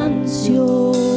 canción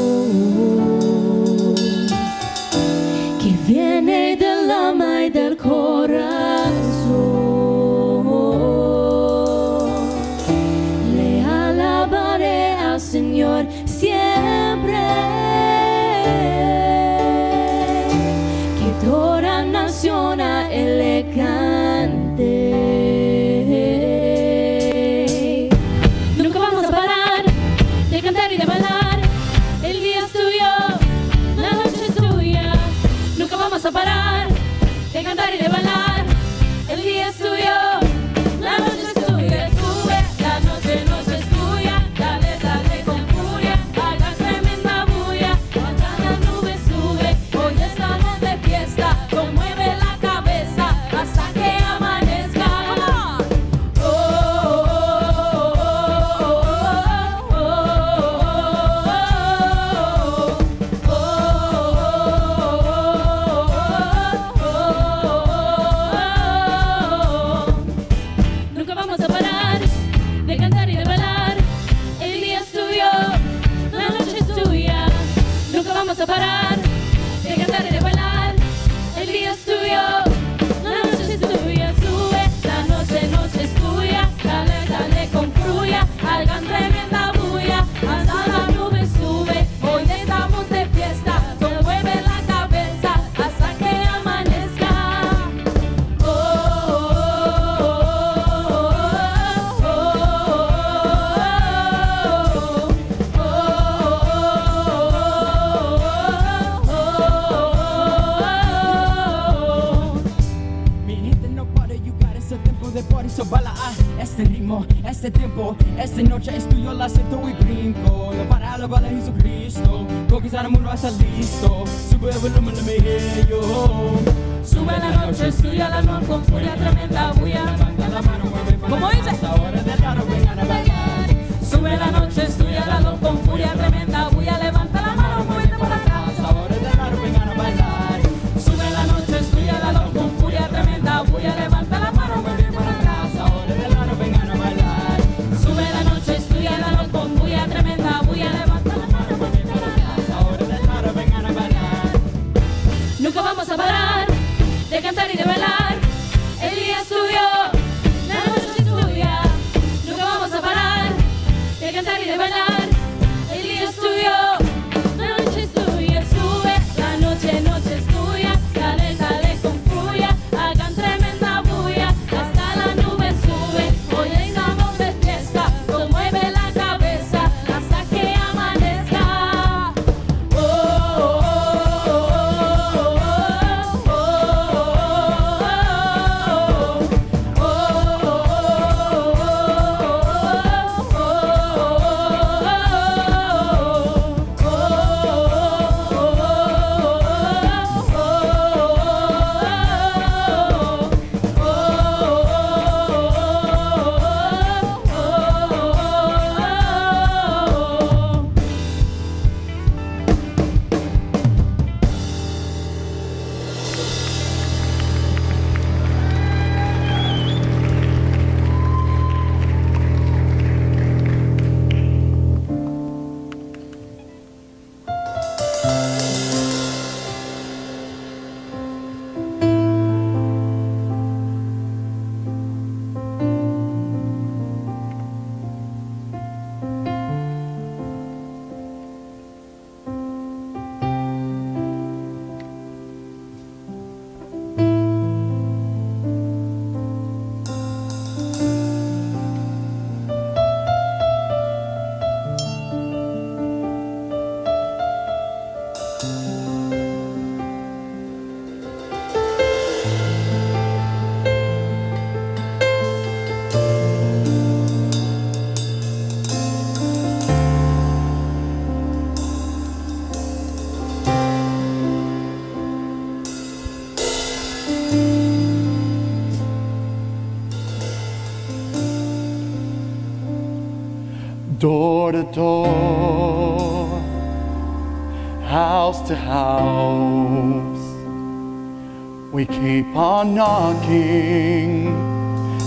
On knocking.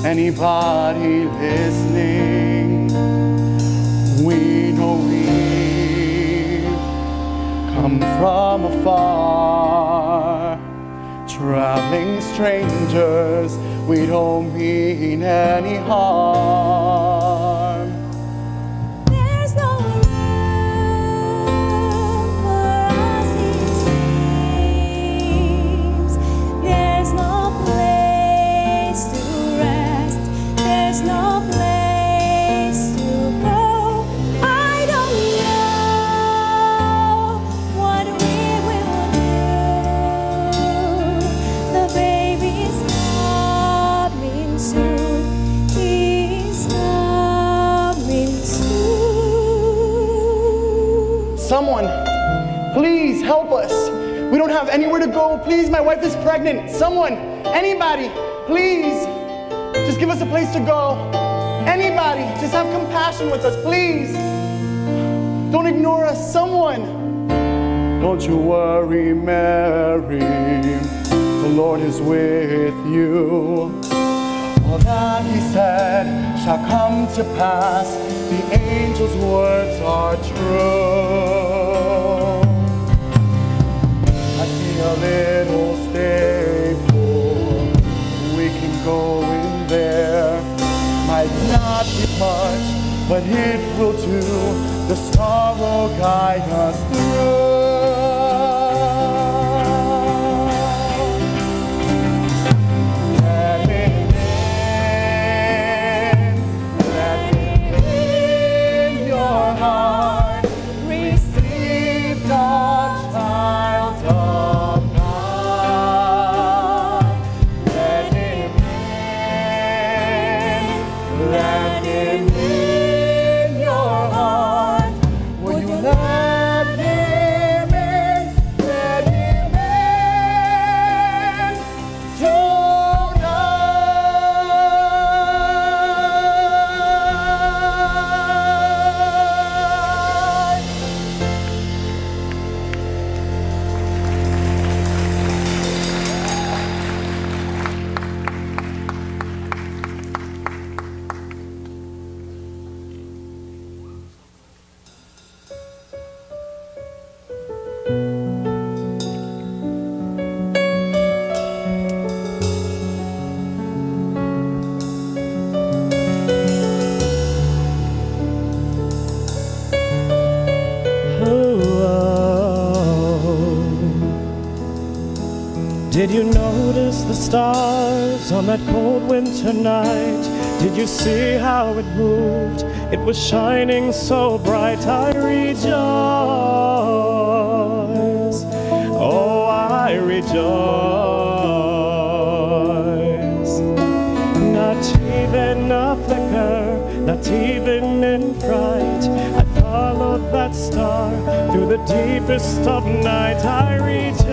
Anybody listening? We know we come from afar. Traveling strangers, we don't mean any harm. Have anywhere to go. Please, my wife is pregnant. Someone, anybody, please, just give us a place to go. Anybody, just have compassion with us, please. Don't ignore us. Someone. Don't you worry, Mary. The Lord is with you. All that he said shall come to pass. The angel's words are true. A little stable. We can go in there. Might not be much, but it will do. The star will guide us through. Stars on that cold winter night? Did you see how it moved? It was shining so bright, I rejoice. Oh, I rejoice. Not even a flicker, not even in fright. I followed that star through the deepest of night. I rejoice.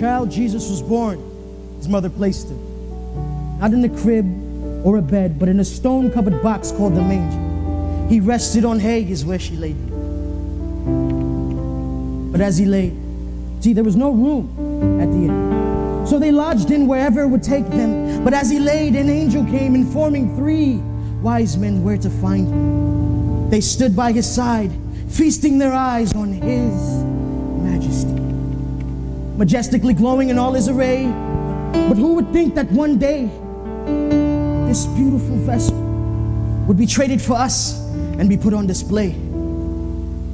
Child Jesus was born, his mother placed him. Not in a crib or a bed, but in a stone covered box called the manger. He rested on hay, is where she laid him. But as he lay, see, there was no room at the inn. So they lodged in wherever it would take them. But as he laid, an angel came informing three wise men where to find him. They stood by his side, feasting their eyes on his majesty majestically glowing in all his array. But who would think that one day this beautiful vessel would be traded for us and be put on display?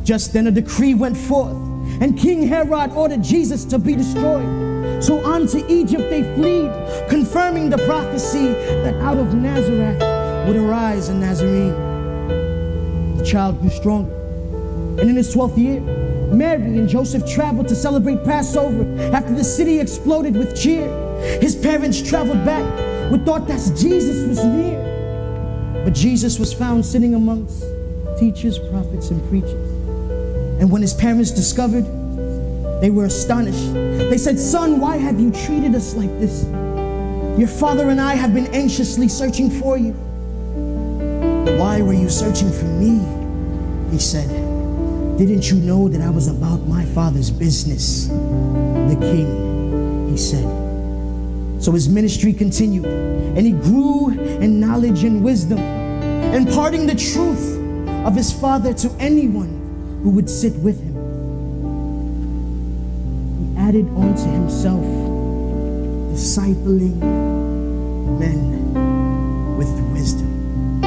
Just then a decree went forth, and King Herod ordered Jesus to be destroyed. So on to Egypt they fled, confirming the prophecy that out of Nazareth would arise a Nazarene. The child grew stronger, and in his 12th year, Mary and Joseph traveled to celebrate Passover after the city exploded with cheer. His parents traveled back with thought that Jesus was near. But Jesus was found sitting amongst teachers, prophets, and preachers. And when his parents discovered, they were astonished. They said, Son, why have you treated us like this? Your father and I have been anxiously searching for you. Why were you searching for me? He said. Didn't you know that I was about my father's business? The king, he said. So his ministry continued, and he grew in knowledge and wisdom, imparting the truth of his father to anyone who would sit with him. He added unto himself, discipling men with wisdom,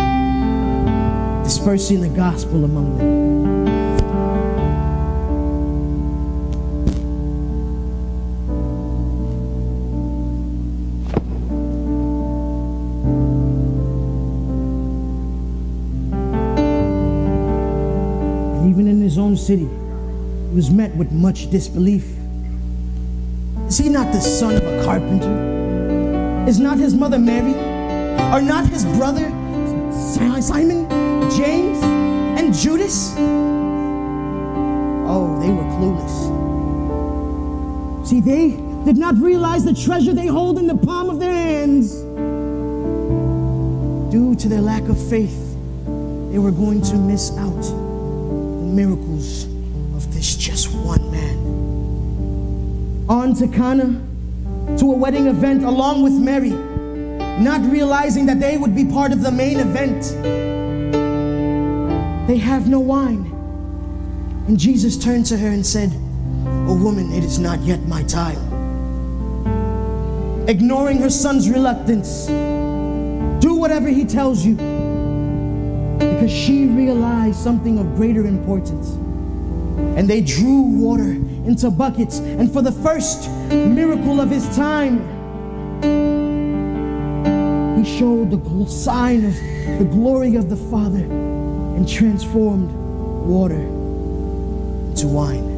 dispersing the gospel among them. Own city, was met with much disbelief. Is he not the son of a carpenter? Is not his mother Mary? Are not his brother Simon, James, and Judas? Oh, they were clueless. See, they did not realize the treasure they hold in the palm of their hands. Due to their lack of faith, they were going to miss out miracles of this just one man. On to Cana, to a wedding event along with Mary, not realizing that they would be part of the main event. They have no wine. And Jesus turned to her and said, O woman, it is not yet my time. Ignoring her son's reluctance, do whatever he tells you because she realized something of greater importance. And they drew water into buckets, and for the first miracle of his time, he showed the sign of the glory of the Father and transformed water into wine.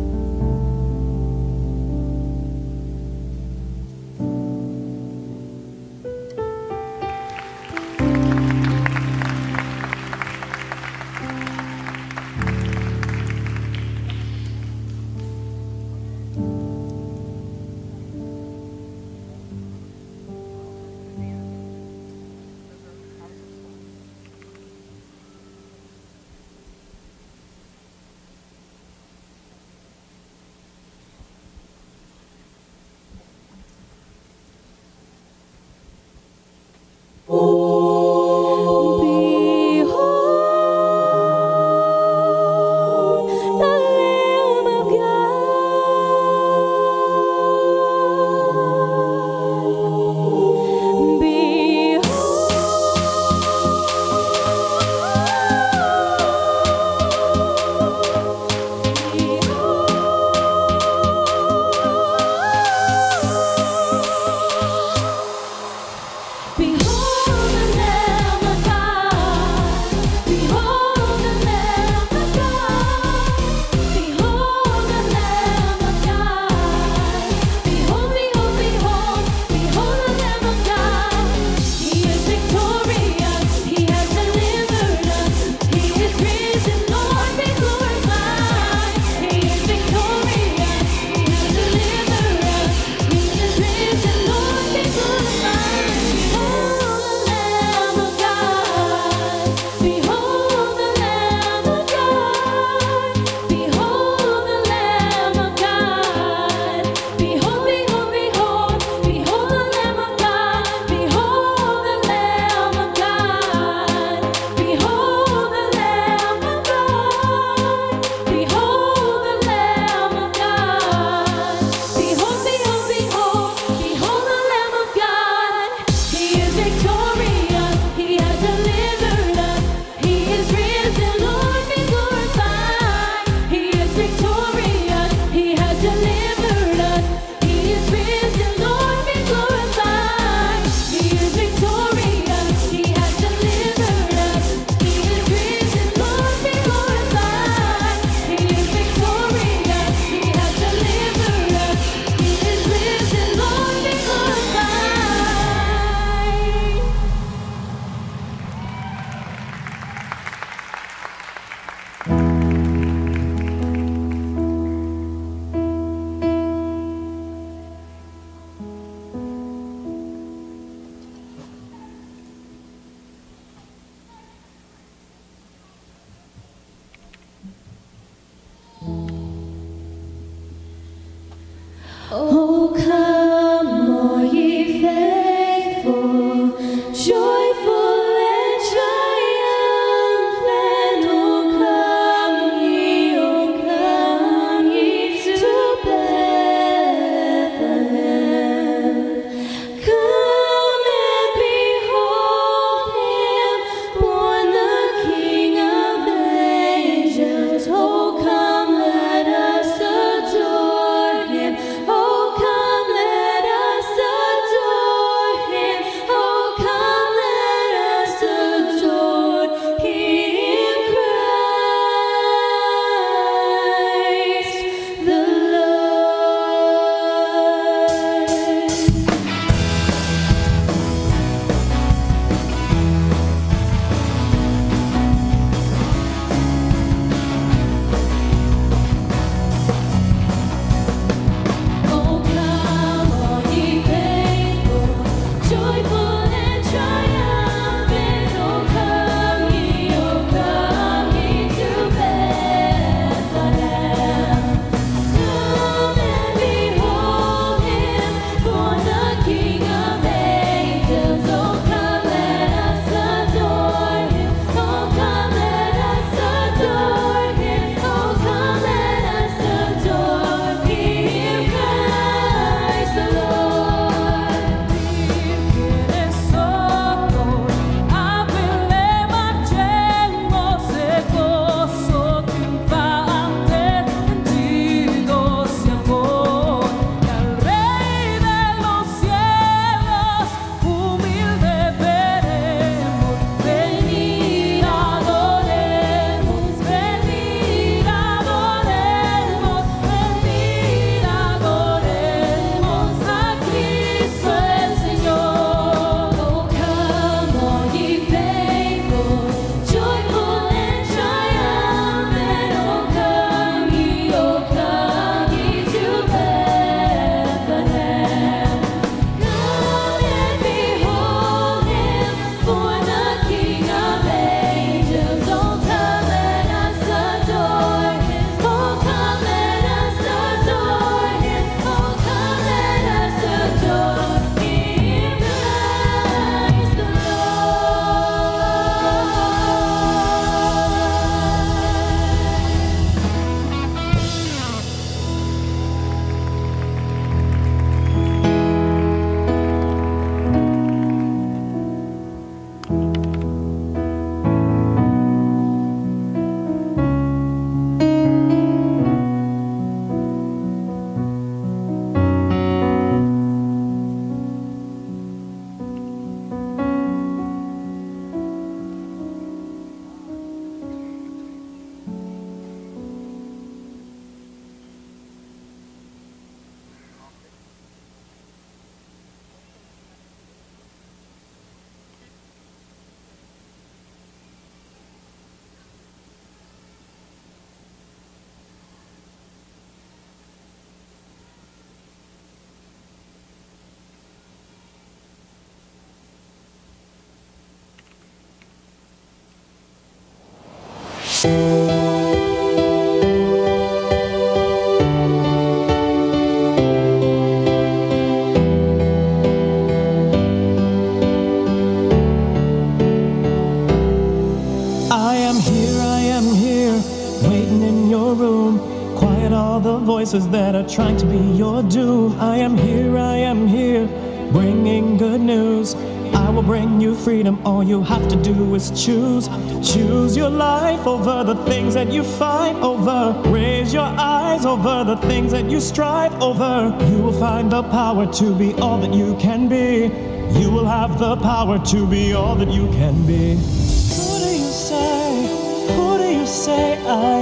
Voices that are trying to be your doom. I am here, I am here, bringing good news. I will bring you freedom. All you have to do is choose. Choose your life over the things that you fight over. Raise your eyes over the things that you strive over. You will find the power to be all that you can be. You will have the power to be all that you can be. Who do you say? Who do you say I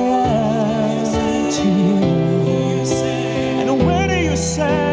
am to you? And where do you say?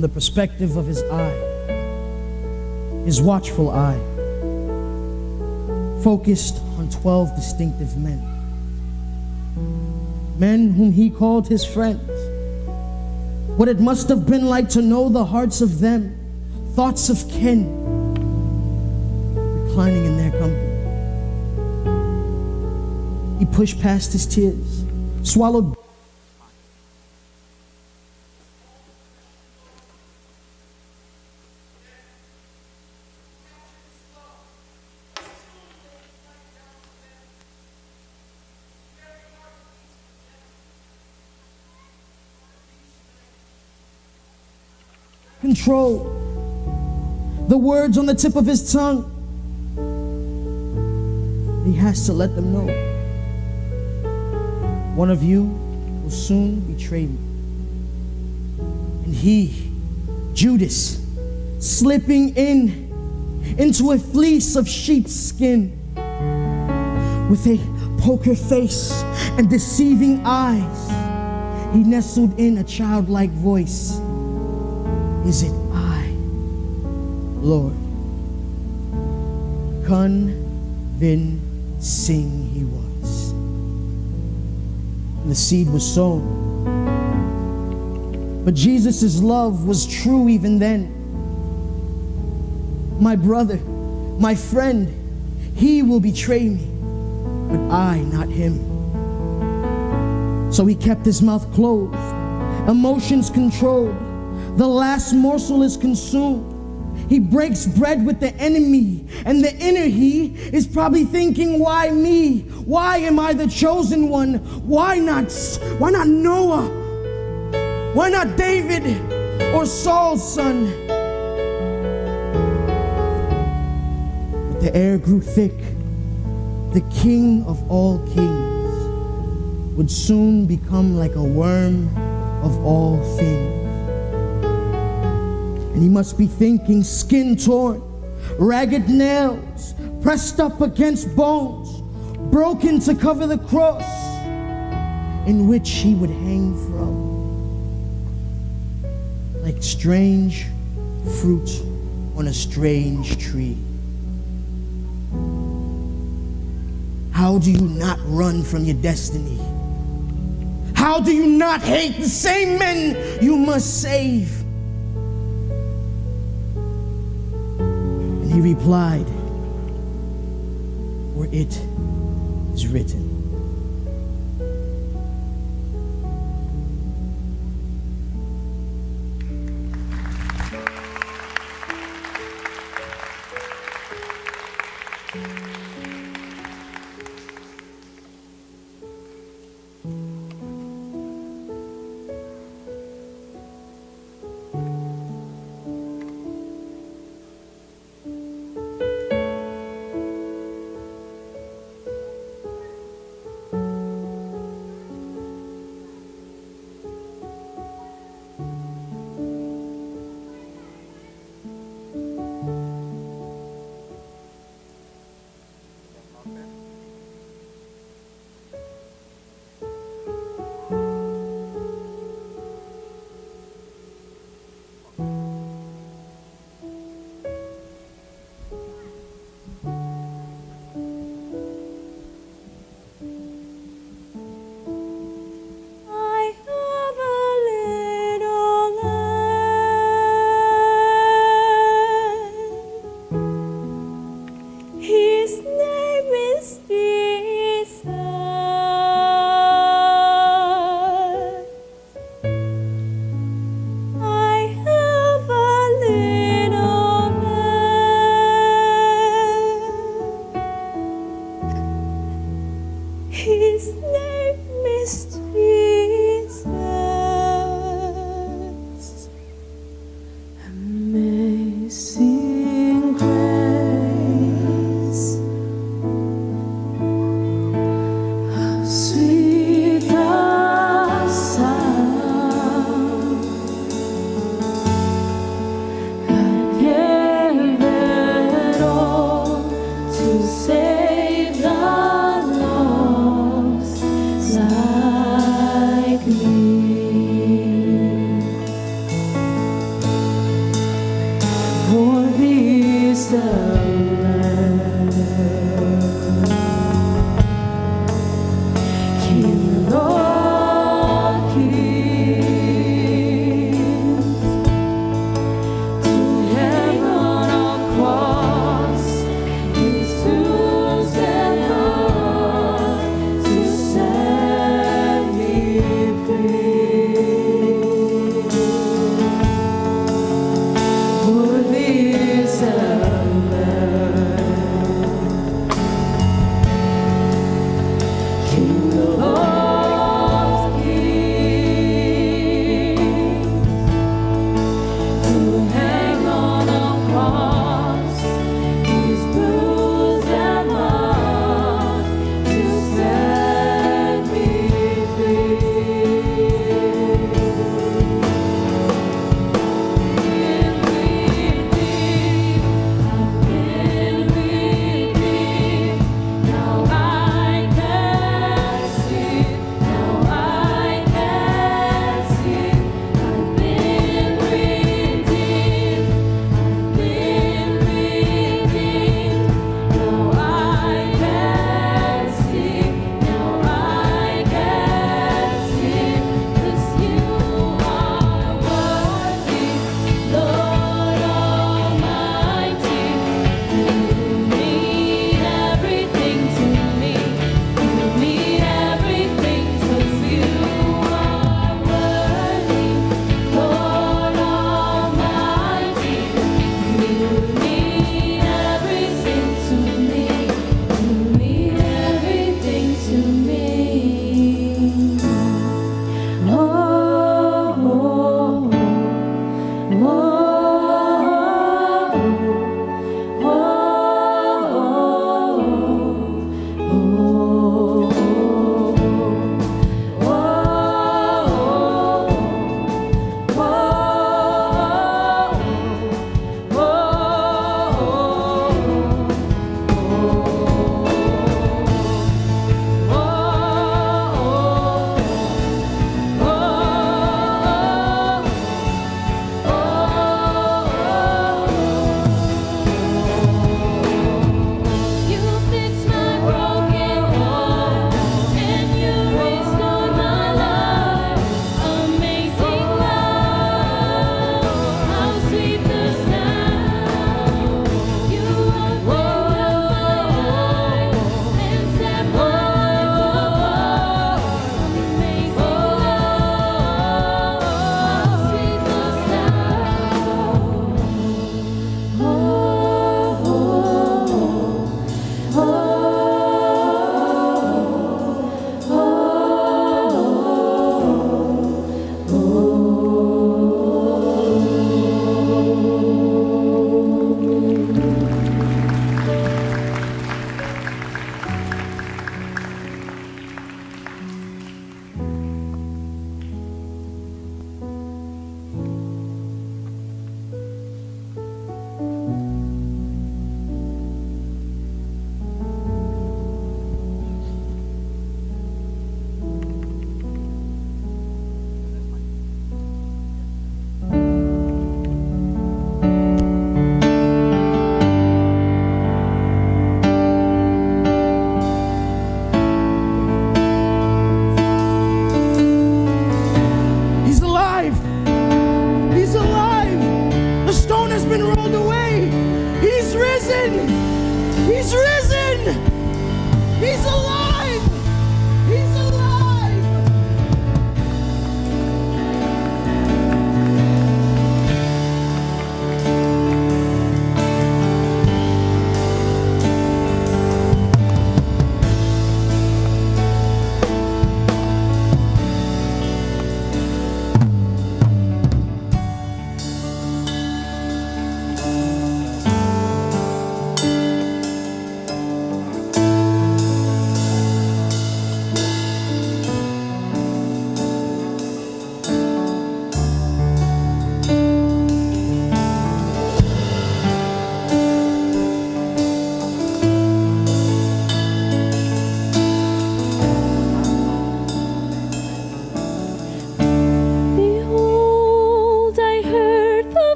From the perspective of his eye, his watchful eye, focused on 12 distinctive men. Men whom he called his friends. What it must have been like to know the hearts of them, thoughts of kin, reclining in their company. He pushed past his tears, swallowed control the words on the tip of his tongue. He has to let them know. One of you will soon betray me. And he, Judas, slipping in into a fleece of sheepskin with a poker face and deceiving eyes, he nestled in a childlike voice. Is it I, Lord? Convincing he was. And the seed was sown. But Jesus' love was true even then. My brother, my friend, He will betray me, but I not him. So he kept his mouth closed, emotions controlled. The last morsel is consumed. He breaks bread with the enemy, and the inner he is probably thinking, Why me? Why am I the chosen one? Why not, why not Noah? Why not David or Saul's son? But the air grew thick. The king of all kings would soon become like a worm of all things. And he must be thinking skin torn, ragged nails pressed up against bones, broken to cover the cross in which he would hang from. Like strange fruit on a strange tree. How do you not run from your destiny? How do you not hate the same men you must save? He replied, For it is written.